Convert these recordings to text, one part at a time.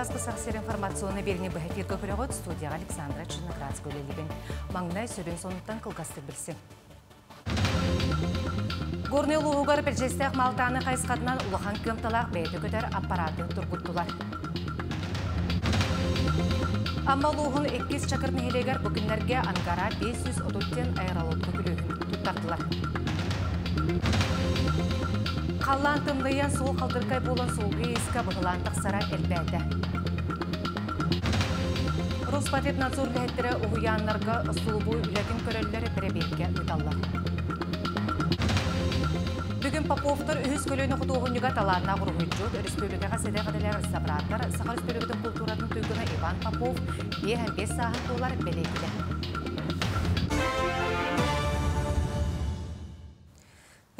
саасқы сақсер информационы беріне бұхетер көкіріғыт студияға Александра Чиноградск өлелігін. Маңнай сөрін сонуттан қылғастыр білсін. Горнел ұғығар білжестіғ малтаны қайсқадынан ұлыған көмталақ бәйті көтер аппараты тұрғыттылар. Амма луғын 2 чакырны хелегер бүгінлерге ангара 500 отуттен айралып көкілігін тұттардылар. Қаллан тымдыян сол қалдыркай болын солғы ескі бұғылан тақсара әлбәді. Роспатеп ләттірі ұғыянларға ұсылыбу үләкін көрелері біребекке ұталар. Бүгін Поповтар үхіз көлөйні құтуғынюға таларына ғұрғыджуд республикаға седе қадалар сабраттар Сақар республикатын культурадың түйгіні Иван Попов 5-5 сағын толар белекілі.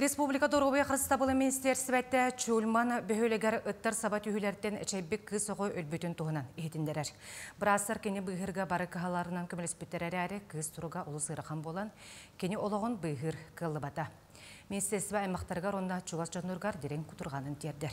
Республика Дорубай Хрыстабылы министерствәтті чулман бөхөлегер ыттар саба түйілерден чәйбік кыз оғы өлбөтін туғынан ехетіндерер. Бірастар кені бұйғырға бары кағаларынан көмелеспеттерер әрі кыз тұруға ұлы сырыған болан, кені олығын бұйғыр кылы бата. Министерство аймақтарға ронда дерен күтірғанын тердер.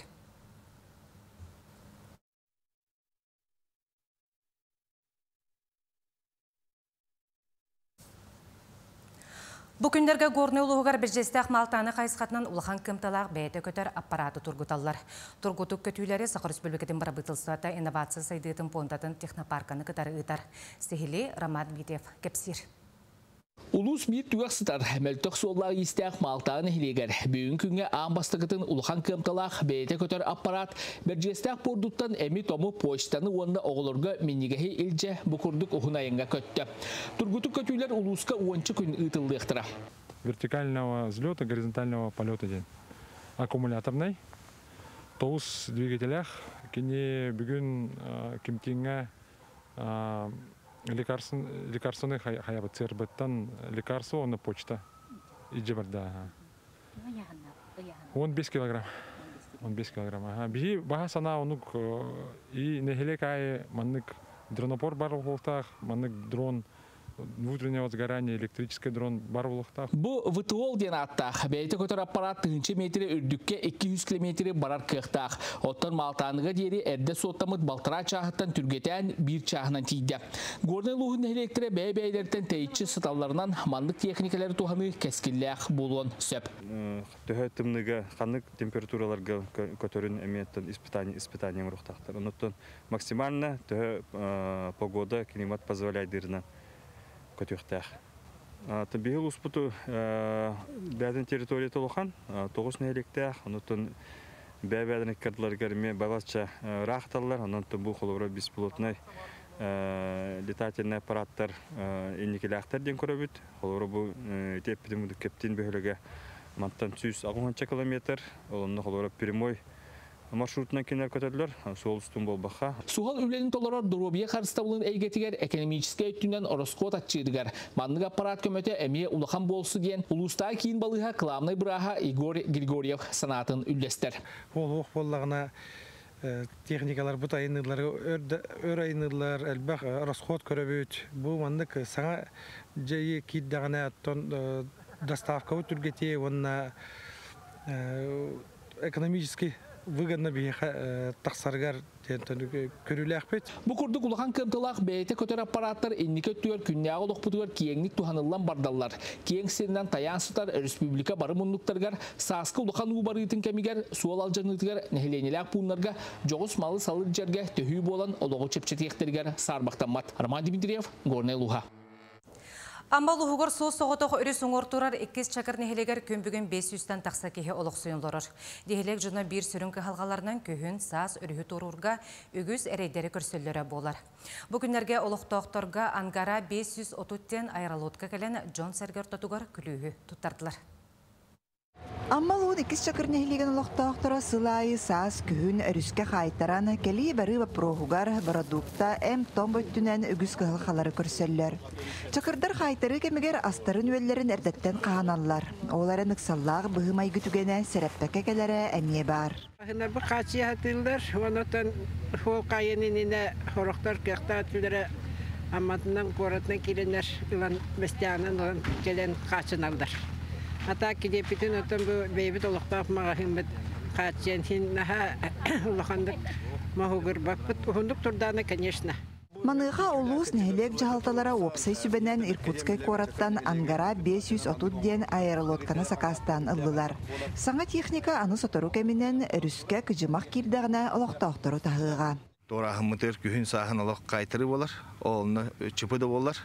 Бүкіндерге горны ұлығығар біржестіғ малтаны қайсқатынан ұлған кымталақ бәйті көтер аппараты тұргуталар. Тұргутук көтүйлері Сақыр Республикатын бара бұтылсуата инновация сайдыйтын понтатын технопарканы кытары ұйтар. Стихили Рамад Битев кепсир. Улус бир тугак сытар мәлтөк соллар истәк малтаны хилегер. Бүгін күнге аң бастығытын улхан кымталақ бейте көтөр аппарат бәржестәк пордуттан әми тому почтаны онна оғылырға минигехи илже бұқырдық ұхынайынға көтті. Тургуту көтүйлер улуска уончы күн ытылдықтыра. Вертикального взлета, горизонтального полета ден. Аккумуляторный. Тоус двигателях. Кене бүгін кемтеңе лекарственный хаябы цербеттан лекарство оны почта. Иже барда 15 килограмм. 15 килограмм ага. Би баха сана онук и нехелек ай маннык дронопор бар болтах маннык дрон. Внутреннего сгорания электрический дрон бар бу втол ден аттах бейте көтөр аппарат тыгынчы метри үрдүкке 200 км барар кыктак оттон малтаныга диери эрде соттамыт балтыра чахыттан түргетен бир чахынан тийде горный лухун электре бей бейлерден тейчи сыталларынан мандык техникалары туханы кескиллях болуон сөп. Төһө тымныга канык температураларга көтөрүн эмиеттен испытание испытание урухтактар онуттан максимально төһө погода климат позволяет дырынан көтүхтәх. Табиғыл ұспұты бәдін территория толухан, тоғыз нәйліктәх, онытын бәбәдін кәрділер кәрме рақталар, онытын бұл беспилотный летательный аппараттар. Қолыбыра бұл теппіден кептен бөхіліге манттан 160 километр, прямой маршрутына кенер көтөрлөр сол үстүн болбакка сухал үлелин толорор дурубия харыстабылын эйгетигер экономический өттүнөн ороскот атчыдыгар маннык аппарат көмөтө эмие улахан болсу диен улуста кийин балыга главный браха Игорь Григорьев санатын үллестер ол ох боллагына техникалар бут айныдлар өр айныдлар элбах расход көрөбүт бу маннык саңа жайы киддагана оттон доставка түргете онна экономический выгодно биха э, тахсаргар көрүләхпет. Бу курдук улахан кымтылак бейте көтөр аппараттар иннике түөр күннәгы олохпутугар киеңник туханыллан бардаллар. Киең сиринен таян сутар республика бары муннуктаргар саскы улахан убарытын кемигер суал алжанытыгар нехленеләк пуннарга жогус малы салыр жерге төһүү болан ологу чепчетиектергер сарбактамат. Арман Дмитриев, Горный Луха. Амбал ұғығыр соз соғытық үріс оңортурар 2 чакыр нехелегер көмбігін 500-тен тақса кеге олық сұйынлырыр. Дехелек жына бір сүрінкі халғаларынан көхін саз үрігі торурға үгіз әрейдері көрсөллері болар. Бүгінлерге олық тоқторға ангара 530-тен айралуытқа кәлен Джон Сергер тұтығар күлігі тұттардылар. Аммал он икис чакырны хилеген олохтоохтора сылайы саас күһүн өрүскө хайтаран кели бары вопрогугар продукта эм томбөттүнен үгүс кыһылхалары көрсөллөр. Чакырдар хайтары кемигер астарын үөллерин эрдеттен кааналлар. Олары ныксаллаах быһымай күтүгене сереппеке келере эмие бар. Хына бу киленер илан бестянын келен. Ата киде питин отон бу бейбит олоқтаах мага химбет каатчен хин наха улахандык Махугар баппыт. Ухундук турданы, конечно. Маныға улуус нәһелек жахалталара опсай сүбенен Иркутскай кораттан Ангара 500 отут ден аэролотканы сакастан ыллылар. Саңа техника аны сотору кеминен өрүскә кыжымақ кирдәгенә олоқтоқтыру тахыға. Торахымытыр күхін сахын олық қайтыры болар, олны чыпы да болар,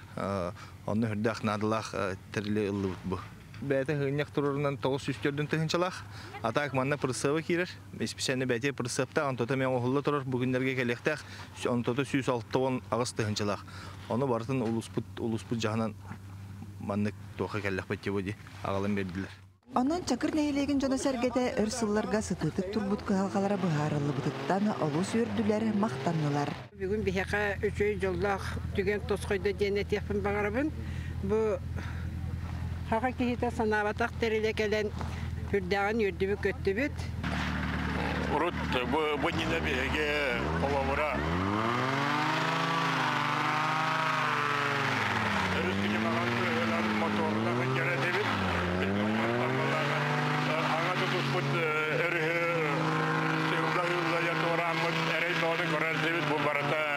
оны хүрдәк надылақ тірлі ылы бұ. Бәті хыйняк турурунан тоғыз үстерден тыхынчалақ, атак манна пырсыва кирер, еспешәні бәте пырсыпта, онтота мен оғылы турар, бүгіндерге келектәк, онтота сүйіс алтауын ағыз тыхынчалақ. Оны бартын улуспут жағынан манны тоқа кәлләқ бәтте бұди, ағалын берділер. Онон чакыр нәйлеген жона сәргәдә өрсылларга сытытык турбут кыһалгалара быһаарылы бытыттан олус үрдүләр мактаннылар. Бүгін бихеқа үчөй жоллақ түген тосқойды дене тепін бағарабын. Бұ хаға кейті санабатақ тереле келен хүрдәғын үрдібі көттібіт. Урут бу нине беге коловора. Рүскүнү маган элар моторла генере дебит. Ага тутуп бут эрhe сеулда юлда яторамыт эрей тоны көрөр дебит бу барата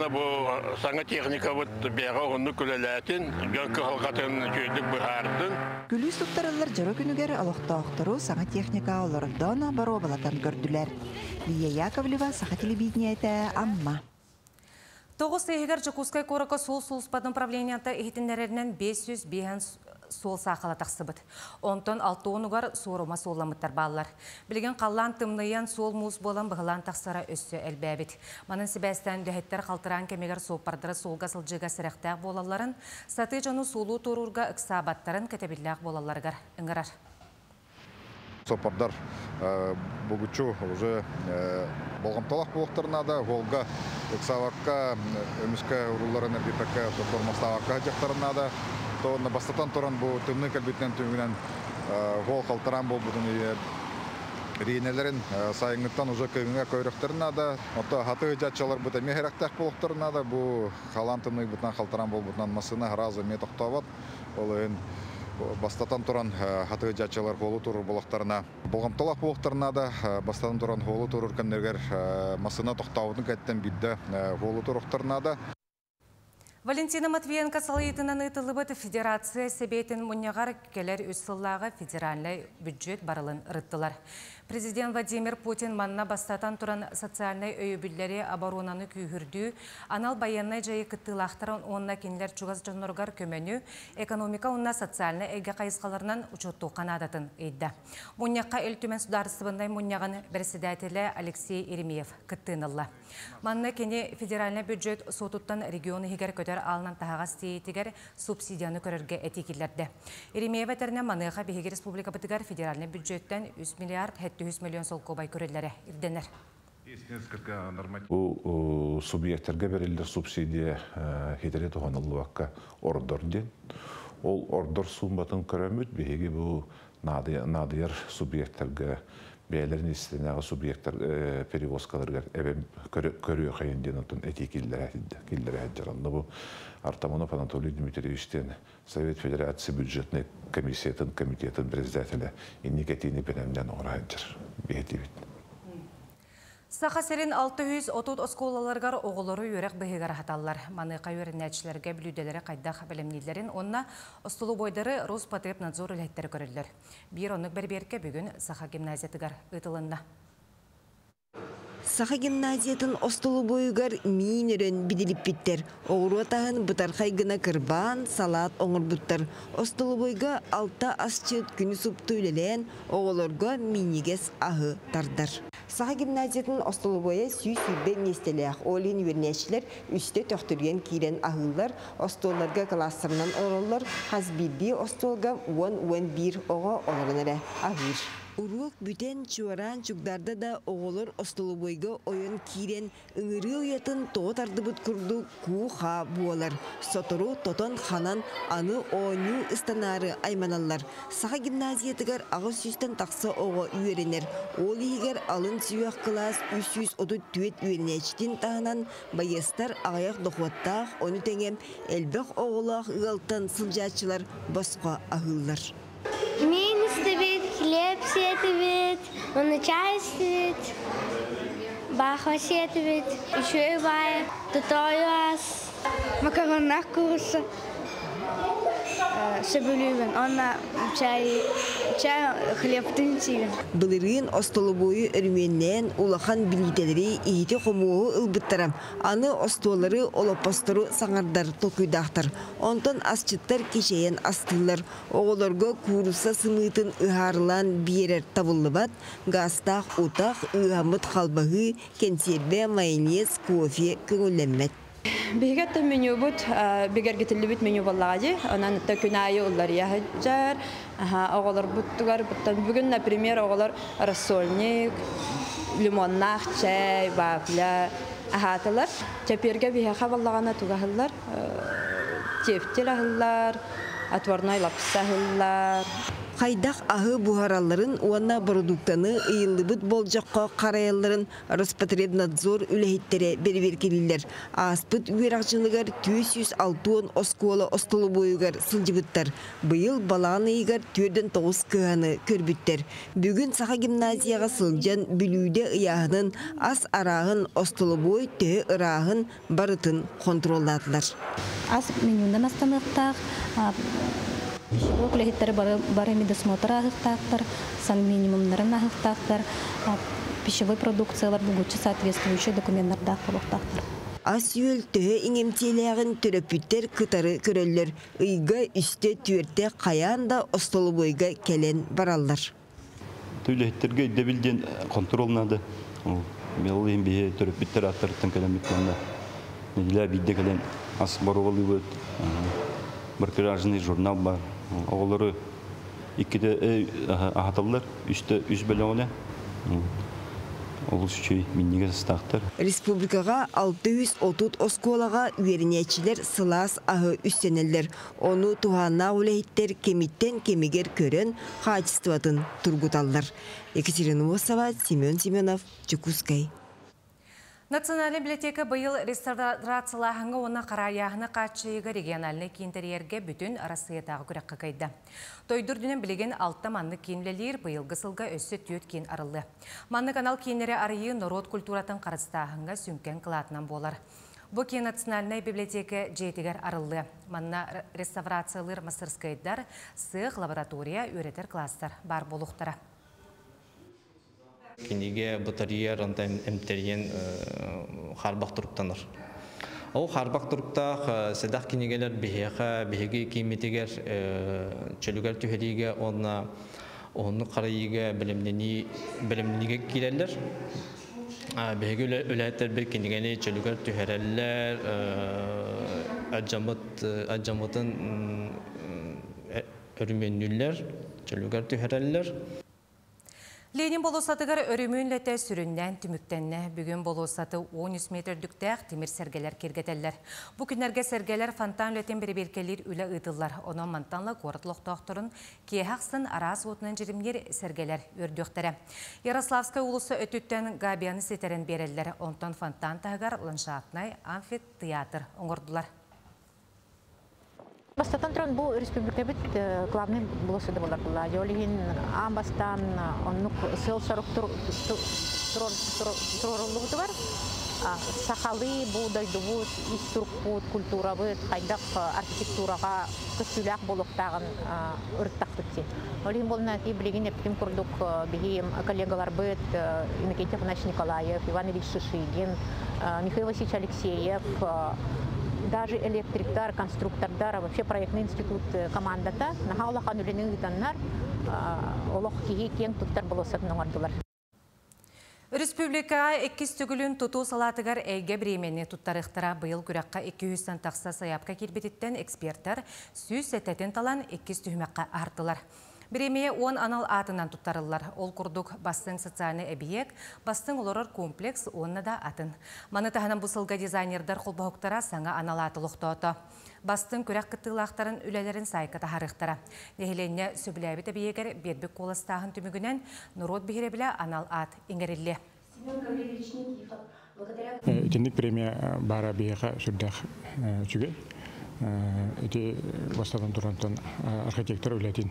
Болана бу саңа техника вот бега онну күлеләтин, гөккө халкатын көйдүк быһардын. Күлүс туттаралар жара күнүгер олохтоохтору саңа техника олордон баро балатан көрдүләр. Лия Яковлева саха телевидениете Амма. Тоғыз сейгер Жукускай корака сол сулспадын правлениянта ehitинлерінен 500 бейін сол сақала тақсыбыт. Алты онугар сорума соламыттар баллар. Білген қаллан тымныян сол муз болан бұғылан тақсара өссі әлбәбіт. Манын сібәстен дөһеттер қалтыран кемегер сопардыры солға сылжыға сірәқтәк болаларын, саты жону солу торурга ықсабаттарын кәтебілләк болаларғар ыңырар. сопардар бүгүчү уже болгомтолак булуктарына да голга ыксабакка өмүскө урулларын бипекке тормостабакка жактарына да на бастатан туран бу тымны калбитнен түңүнен гол калтыран болбутун рийнелерин сайыңыттан уже кыгыңа көйрөктөрүнө да ото хаты жатчалар бута мехерактак булуктарына да бу халан тымны бутан калтыран болбутунан масына разы ме токтобот ол эн бастатан туран хаты жачалар холу турур болоктарына болгомтолак болоктарына да бастатан туран холу турур кемнергер масына токтообутун кеттен бидде холу туруктарына да. Валентина Матвиенко салыйтынан ытылыбыт федерация себетін мұнияғар келер үссыллағы федеральный бюджет барылын рыттылар. Президент Владимир Путин манна бастатан туран социальный өйөбүллери оборонаны күйірді, анал баяннай жайы кыттылақтарын онна кенлер чугаз жоноргар көмөнү, экономика онна социальный эге қайысқаларынан учотту қанадатын өйді. Мұнияққа ел түмен сударысыбындай мұнияғын председателі Алексей Еремеев кыттынылла. Манна кені федеральный бюджет сотуттан регионы хигер алынан тағас тиетігер субсидияны көрерге этикиллерді. Еремеев әтеріне маныға бігеге республика федеральный бюджеттен 3 миллиард 700 миллион сол кобай көрелері ирденер. Бұл субъекттерге берілді субсидия хетере туғанылуаққа ордор ден. Ол ордор сумбатын көрөмүт беге бұл надыяр субъекттерге бәлерін істенағы субъекттер перевозкаларга эбем көрüyor кайын ден отун эти киллер киллер жаранды бу Артамонов Анатолий Дмитриевичтен Совет Федерации бюджетный комитетин комитетин председателя инникетини пенемден орайынчыр бетибит. Саха серин 630 осколаларгар өрек бігігар хаталлар. Манықа өрінәтшілерге білуделері қайдақ білімнейлерін, онна ұстылы бойдары Роспотребнадзор үлеттері көрілдер. Bir онық бір-берке бүгін Саха гимназиятыгар ұтылынна. Саха гимназиятын остолу бойугар миинерен бидилип биттер. Оғыру атағын бұтарқай гына кырбан, салат оңыр бұттар. Остолу бойга алта асчыт күні супту үлелен, оғылорга минигес ағы тардар. Саха гимназиятын остолу бойы сүй сүйбен нестелеяқ. Олин вернешілер үсте төқтірген кирен ағылар, остолларга классырынан ороллар, хазбиби остолга 1-1-1 оға оларынары ағыр. Урук бүтен чуаран чугдарда да оғолор остолубойга ойын кирен ыңыры уятын тоғыт ардыбыт күрду ку ха буолар. Сотору тотон ханан аны ооню ыстанары айманаллар. Саха гимназиятыгар ағыз сүстен тақсы оғы үйеренер. Ол егер алын сүйақ класс 330 түет үйеренечтин тағынан байыстар ағаяқ доқуаттақ оны теңем әлбәқ оғылақ ұғалтан сылжатчылар босқа ағылар. сетовит, на начальстве, баха сетовит, еще и бая, татоюас, макаронах курса. Сөбүлүүбүн онна чай чай хлебтин тиген Былырын остолу бою өрменнен улахан билгителери иити хомуы ылбыттара. Аны остолары олопостору саңардар токуйдақтар. Онтон асчыттар кешейен астылар. Оголорго куруса сымытын ыхарылан биерер табыллыбат, гастақ, утақ, ыхамыт халбағы, кенсербе, майонез, кофе көңілленмет. Бигет меню бут бигер гитилибит меню баллади. Анан та күнайы уллар яһаҗар. Аха, оголар буттугар буттан бүген, например, оголар рассольник, лимоннах, чай, вафля, ахаталар. Теперге биһа баллагана тугаһыллар. Тефтел ахыллар, отварной лапса ахыллар. Хайдақ ағы бұхараларын уанна продуктаны ыйылыбыт болжаққа қараяларын Роспотребнадзор үләхеттері бербер келілер. Аспыт үйерақчылығар 260 оскола остолы бойығар сылжыбыттар. Бұйыл баланы егар түрден тоғыз кығаны көрбіттер. Бүгін саха гимназияға сылжан бүлүйде ыяғының ас арағын остолы бой төхі ырағын барытын контролладылар. Ас менюндан астанықтақ, Пищевой клетиттер бары медосмотр агыктактар, сан минимумнарын агыктактар, пищевой продукциялар бугучу соответствующий документтарда болуктактар. Ас үйел төһө иңемтиелегин төрөпүттер кытары көрөллөр. Ыйга үсте түөрте каян да остолу бойга келен бараллар. Түлехтерге дебилден контрол нады. Мел эм бие төрөпүттер аттыртын келен битканда. Неле бидде келен ас бөт. Бір кражный журнал бар. Оғылары иккіде ағаталар, үшті үш бәлі Олыс үшей миннеге стақтар. Республикаға 630 осколаға үйерінечілер сылас ағы үстенелер. Оны туғанна үләйттер кемиттен кемигер көрін қачестватын тұргуталдар. Екатерина Осова, Семен Семенов, Чекускай. Национальный библиотека быйыл реставрациялағыңы оны қараяғыны қатшыйығы региональный кейінтерерге бүтін арасыетағы күрәққа кайды. Тойдыр дүнен білеген алтта манны кейінлелер быйыл ғысылға өссі түйет кейін арылды. Манны канал кейінері арыйы народ культуратын қарыстағыңа сүнкен қылатынан болар. Бұл кейін национальный библиотека жетігер арылды. Манна реставрациялыр масырскайдар, сық лаборатория өретер кластар бар болуқтары. Киниге бытарьер онта эмтериен харбак туруктаныр. Ол харбак туруктах седах кинигелер бихеха бихеги кийметигер чөлүгер түһелиге онна оны карайыга билимдени билимдениге киреллер. Бихеги үләттер бир кинигени чөлүгер түһәрәлләр аҗамыт аҗамытын өрүмөннүлләр чөлүгер түһәрәлләр. Ленин болусатыгар өрімін ләті сүріннән түміктенне бүгін болусаты 13 метр дүктәқ темір сәргелер кергетелер. Бұ күнерге сәргелер фонтан ләтен бір беркелер үлі ұйтылар. Оны мантанлы қорытлық тоқтырын кейхақсын арас отынан жерімдер сәргелер өрдөқтері. Ярославскай улысы өтіттен габияны сетерін берелер. Онтан фонтан тағығар ландшафтнай амфитеатр оңырдылар. Бастатан тұрын бұл республика бит главный болысы да болар бұла. Жолигин амбастан оннук сыл сарык тұрорулуғыды бар. Сақалы будай дубут, иструк бут, культура бут, хайдақ архитектураға көстүләк болуқтағын ұрыттақ бітсе. Олигин болна ки билигин эптим курдук бигим коллегалар быт, Иннокентий Афанасьевич Николаев, Иван Ильич Шишигин, Михаил Васильевич Алексеев, даже электриктар, конструктордар, вообще проектный институт командата, наха олахан үлінің үтаннар, олық кихи кен туттар болосатын оңардылар. Республика эккис түгілін тұту салатығар әйге бремені тұттарықтыра бұйыл күраққа 200-тен тақса саяпқа келбететтен эксперттар сүйіс сәтәтен талан эккис түхімәққа артылар. Біремее 10 анал атынан тұттарылар. Ол күрдік бастың социальный әбиек, бастың олорор комплекс онына да атын. Маны тағынан бұсылға дизайнердар қолбауқтара саңа анал аты лұқтауты. Бастың күрәк кыттылақтарын үлелерін сайқыта харықтара. Нехеленне сөбіләбі әбиегер бербік қоластағын түмігінен Нұрот бігеребілі анал ат еңерілі. Тендик премия бара бияға сүрдәқ чүге. Эти бастан турантан архитектор үләтин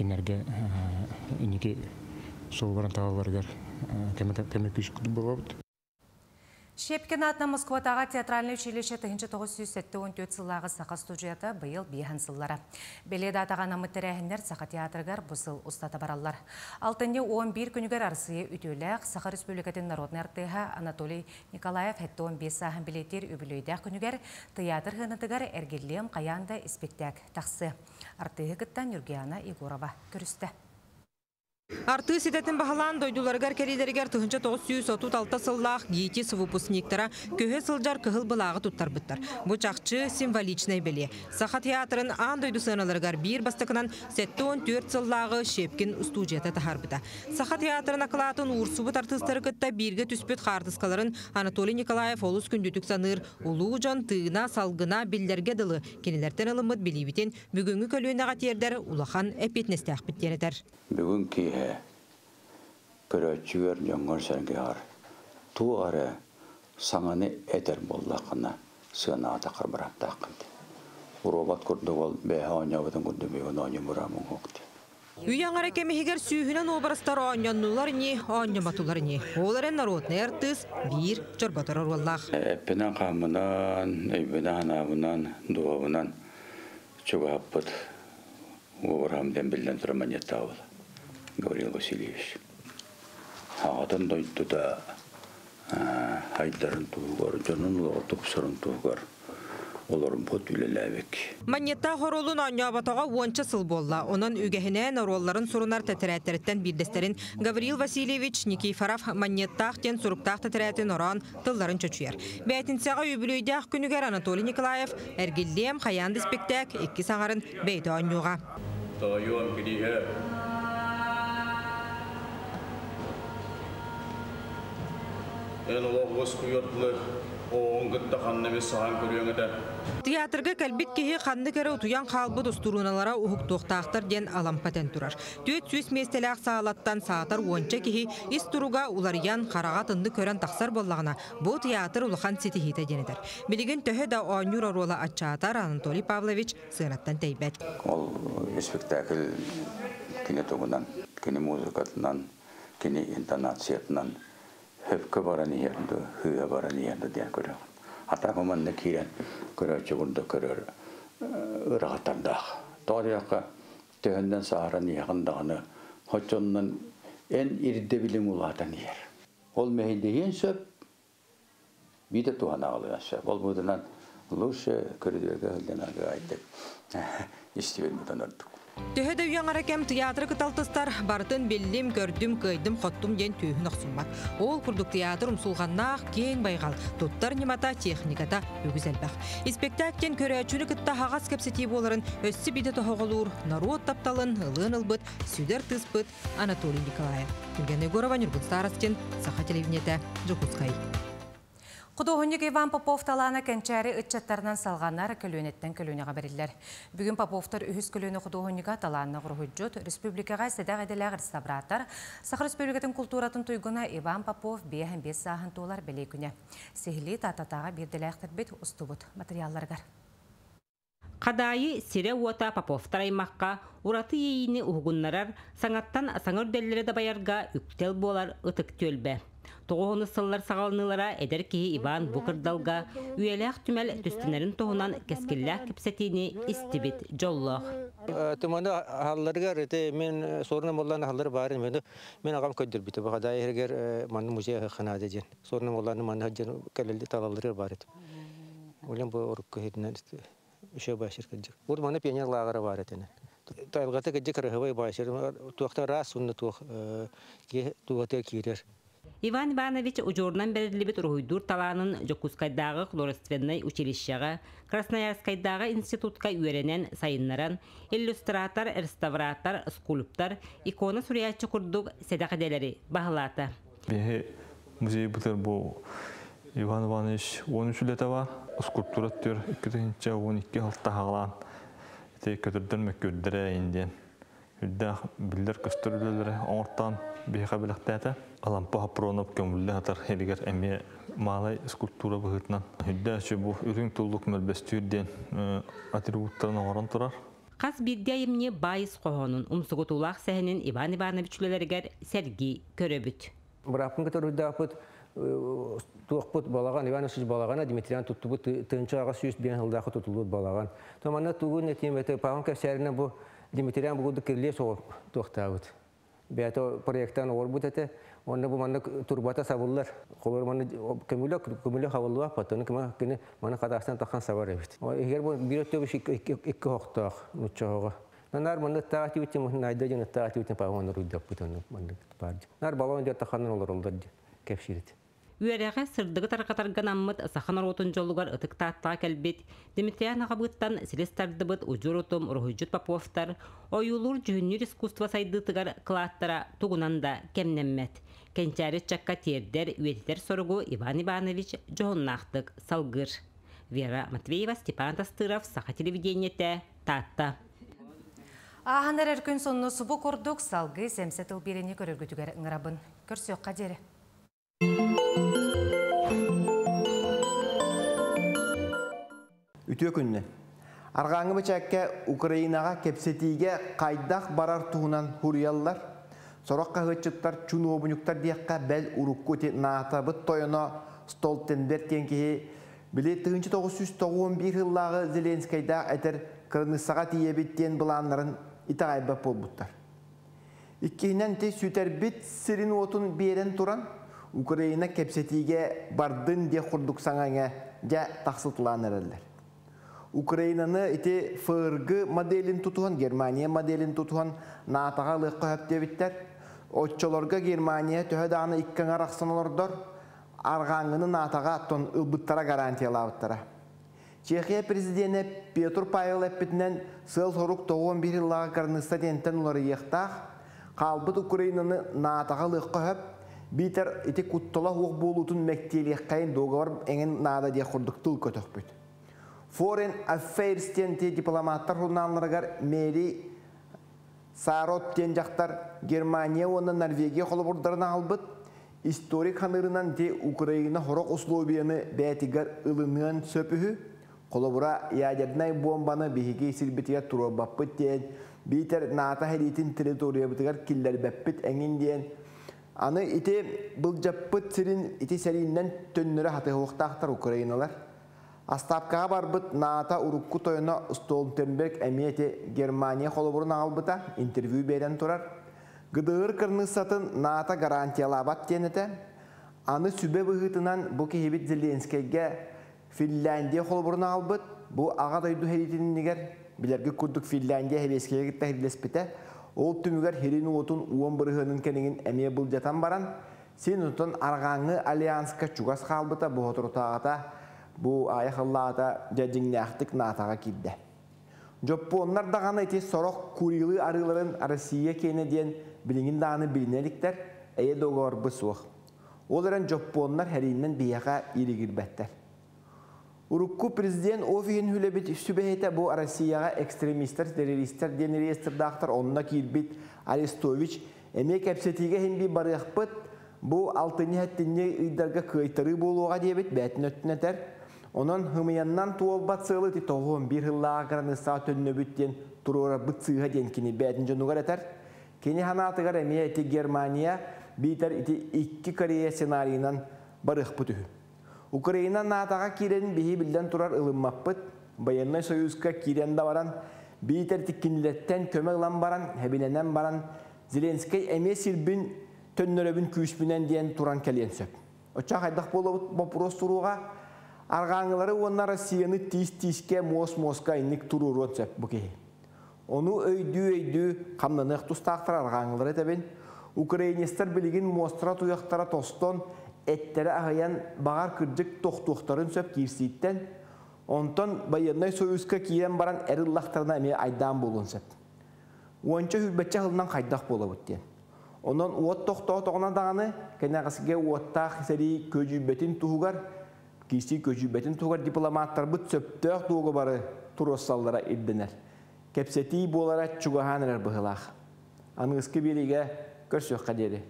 инеке сол баран табаларгар кеме күш булабыт Шепкин атна Москватаға театральный училище 1974 сыллағы сақа студията бұйыл бейхан сыллары. Беледі атаған амыттырәхіндер сақа театргар бұсыл ұстаты баралар. Алтынне 11 күнігер арсыйы үтілік Сақа Республикатын народный артыға Анатолий Николаев әтті 15 сағын билеттер үбілейдәк күнігер театр ғынытыгар әргелем қаянда испектәк тақсы. Артығы күттан Юргияна Егорова көрісті. Арты сететін бағалан дойдуларгар кәрелерігер тұхынша 936 сыллақ гейти выпускниктара көһе сылжар кыһыл былағы туттар бұттар. Бұ чақчы символичный беле. Саха театрын ан дойду сыналаргар бир бастықынан 7-14 сыллағы шепкин студията тахар бұта. Саха театрын акылатын урсубыт артыстары кытта бирге түспет қартысқаларын Анатолий Николаев олыс күндүтік саныр улуу жон тыына салгына биллерге дылы кенелерден ылымыт билибитен бүгүнгү көлүөнага тердер улахан эпетнестяк биттенетер. бүгін кие көрөчүгөр жоңгор сәргеар туары саңаны этер боллақына сына уробат ол Үйяңара кемехигер. Оларын народный артыс бир чорбатар орваллах. эппенен камынан эйбенен анабынан дуабынан чугаппыт урамден билен тураманьяттабыл Гаврил Васильевич. Ағатын дойду да хайдарын туғар, жонын лотупсырын туғар. Оларын бот үлеләбек. Маньетта хоролун оñобатоға уонча сыл болла. Онын үгәһинен оролларын сурунар тәтәрәттеріттен бирдестерин Гаврил Васильевич Никифоров маньеттах тен суруктах тәтәрәтин оран тылларын чөчүер. Бәйтинсәға үбілүйдәк күнігер Анатолий Николаев әргелдем қаянды спектак екі саңарын бейді оñуға. Тойон кидиhe Kuyotlu oğun gıtta kannemi sahan körüyöngede. Театрга кәлбит кеһи ханны кәрі утуян қалбы достуруналара ухук тоқтақтар ден алампатен турар. Төт сүз местеләк саалаттан саатар уонча кеһи ис туруга уларыян қараға тынды көрен тақсар боллағына бу театр улахан сетихите денедер. Билигин төһө да оонюр орола ачаатар Анатолий Павлович сыыраттан тейбет. Ол спектакль кине тугунан, кине музыкатынан, кине интонациятынан höpkö bara nierde, hyö bara nierde den körö. Ata koman ne kiren körö çugundu körö ırahatarda. Doğruyaka töhönden sahara niyakındağını hoçonnan en irde bilim ulatan yer. Ol mehildeyen söp bir de tuhana alıyor söp. Artık. Төһө да үйяңара кем театр кыталтыстар бартын беллим, көрдүм, кыйдым, хоттум ден түйін оксуммат. Ол курдук театр умсулганнаах кең байгал, туттар немата техниката үгүзелбах. Испектактен көрөчүнү кытта хагас кепсети боларын өссү биде тохоголур, народ тапталын, ылын ылбыт, сүдер тыспыт Анатолий Николаев. Евген Егорова, Нюргун Старостин, Саха. Құдығынник Иван Попов таланы кәнчәрі үтчаттарынан салғаннар көлөнеттен көлөнеға берілер. Бүгін Поповтар үхіз көлөні құдығынниға таланына құрғыджот республикаға седақ әділәғір сабратар Сақ республикатын культуратын туйгуна Иван Попов бейхен бес сағын белей күне. Сехили тататаға берділәқтір бет ұстыбыт материалларғар. Қадайы сире уота Поповтар аймаққа ураты ейіні уғынларар саңаттан саңыр дәллері баярға үктел болар ытык төлбе. Тоғыны сыллар сағалнылара әдер кейі Иван Букырдалға үйеләқ түмәл түстінерін тоғынан кәскелләк кіпсетіні истибит жоллақ. Туманы халларга рете мен сорна боллан халлар бар мен мен агам көддөр бите да ергер ман музей хана дежен сорна боллан ман хаҗен келелди талалар бар ит улем бу орук көһеднән үше башыр кыҗык бу маны пионер лагары бар итен тайлгата кыҗык рыгы башыр туакта раз унны туак ке кирер. Иван Иванович ужорнан берилибит руйдур таланын Жокускайдагы художественный училищега, Красноярскайдагы институтка үйренен сайыннаран, иллюстратор, реставратор, скульптор, икона сурячы курдук седақаделери бағылата. Беhe музей бутер бу Иван Иванович 13 летава скульптура төр 2-нче 12 хылта хаглан. Те көтөрдөн мөккөрдөрө инден. Хүддә билдер көстөрүлөр оңортан беха белектәтә. Алампа хапронов көмүлле хатар хелигер эми малай скульптура быһытнан. Хүддә чө бу үрүң туллук мөлбестүрден атрибуттарын орон турар. Қас биддәйімне байыз қоғонын умсугутулақ сәхінен Иван Ивановичулелергер Сергей көрөбүт. Бұрапын кітір үддақпыт, туақпыт балаған, Иван Ильич балағана, Дмитриян тұттыбыт тыңчаға сүйіс бен хылдақы тұтылуыт балаған. Томанна туғын нетем әті пағын кәсәріне бұл Дмитриян бұғыды кірле соғып туақтауыт. Бәті проекттан орбут әті, онда бұл манна турбата сабыллар. Қолыр манна көмілі көмілі хавылуа патыны кіма кені манна Қазақстан таққан сабар. Егер бұл бір өтті бүш екі хоқтақ нұтчағыға. Нар манна таати үтте мұхын айда жаны рүйдап бұтаны манна барды. Нар балуан дер олар олар кәпширет. Үереге сырдығы тарқатарған аммыт сахан оротын жолугар ытык таатта кәлбет, Дмитриян ағабыттан селестардыбыт ұжыр отым Рухуджут Поповтар, ойулур жүхіннер искусство сайдытыгар клаттара тугунанда кемнеммет. Кенчәрі чакка тердер үетитер соргу Иван Иванович жоғыннақтық салгыр. Вера Матвеева, Степан Тастыров, Саха телевидениете, Татта. Ағандар әркін сонны субу кордук салғы сәмсетіл берені көріргітігер ыңырабын. Көрсек қадері. Үтө күнне. Арғаңы бычакка Украинаға кепсетиге қайдақ барар туғынан хурияллар. Сораққа ғытчыттар чүн обынюктар диякка бәл урукку те наата бұт тойына Столтенберг тенкеге біле 1991 жыллағы Зеленскайда әтір кырнысаға тиебіттен бұланларын итағайбап болбуттар. Иккейінен те сүтербит сирин отун берен туран Украина кепсетиге бардын де құрдық саңаңа жа тақсытылан. Украинаны ити фыргы моделин тутухан, Германия моделин тутухан наатаға лыққа хөптебіттер. Отчолорга Германия төһөдааны иккаңа рақсаналордор, арғаңыны наатаға аттон ылбыттара гарантиялабыттара. Чехия президенті Петр Павел әппітінен сыл сорук 91 жыллаға карныста тенттен олары ектақ, қалбыт Украинаны наатаға лыққа хөп, битер ити куттала хуқ болутун мәктелек қайын доғавар әңін наада де құрдық тұл көтөк бүт. Foreign Affairs тенте дипломаттар журналларыгар Мери Сарот тен жақтар Германия оны Норвегия қолы бұрдарына албыт, историк ханырынан те Украина хорок условияны бәтигар ылынын сөпіхі, қолы бұра ядернай бомбаны бігеге сілбетіге тұра баппыт ден, бейтер ната хәретін территория киллер бәппіт әңін ден, Аны ите бұл жаппыт сирин ите сәриннен төннөрі хаты хоқтақтар Украиналар. Астапкаға барбыт наата урукку тойына Столтенберг әмиете Германия холобурун албыта интервью берен турар. Гыдығыр кырны сатын наата гарантиялабат тенете. Аны сүбе бұғытынан бұл кехебет Зеленскийге Финляндия холобурун албыт. Бұл аға дойду негер білергі күрдік Финляндия хебескеге гітті херилеспіте. Ол түмігер херин отун уон бұрығының кенеген әме бұл жатан баран, сен ұтын арғаңы альянска чугас қалбыта бұл отырутағата, бұл аяқыллағата жәдіңнәқтік натаға кидді. Жоппонлар дағаны әте сорок курилы арыларын Россия кені ден біліңін дағаны білінеліктер, әйе доғар бұл суық. Ол әрін жоппонлар хәриннен бияға ирігір бәттер. Урукку президент офиген хүлебет сүбәйті бұл Россияға экстремистер, террористер, ден реестрдақтар, онына кирбит Арестович, әме кәпсетіге хенби барықпыт, бұл алтыны әттінне үйдарға көйтірі болуға дебет бәтін өттінетер. Онын хымыяннан туолбат сылы ти тоғын бір хыллаға қараныса төнні бүттен тұруыра бұт сыға ден кені бәтін жонуғар әтер. Кені ханатығар әме әті Германия бейтер ити икки Корея сценарийынан барықпыт үхі. Украина натаға кирен бихи билден турар ылыммаппыт, Баянной союзка кирен да баран, бейтер тиккинлеттен көмек баран, хәбиленен баран, Зеленский әме сирбин төннөрөбүн күйіспінен диен туран кәлен сөп. Оча хайдақ болуыт вопрос арғаңылары онна Россияны тиіс-тиіске мос-моска инник туруруот сөп бұкей. Оны өйдүү қамнанық тұстақтыр арғаңылары тәбін, Украинистар билигин мостра туяқтара тостон эттері ағаян бағар кырдык тоқтуқтарын сөп кирситтен, онтон байынной союзка киен баран әріллақтарына әме айдан болын сөп. Уонча хүрбәтчә хылынан қайдақ бола өттен. Онон уот тоқтоо тоғына дағаны, кәнәғысыге уоттақ сәри көжүбетін туғар, киси көжүбетін туғар дипломаттар бұт сөптөк туғы бары туроссаллара ирденер. Кепсети болара чугаһанырар быһылах. Аныңызкы бириге көрсөк кадери.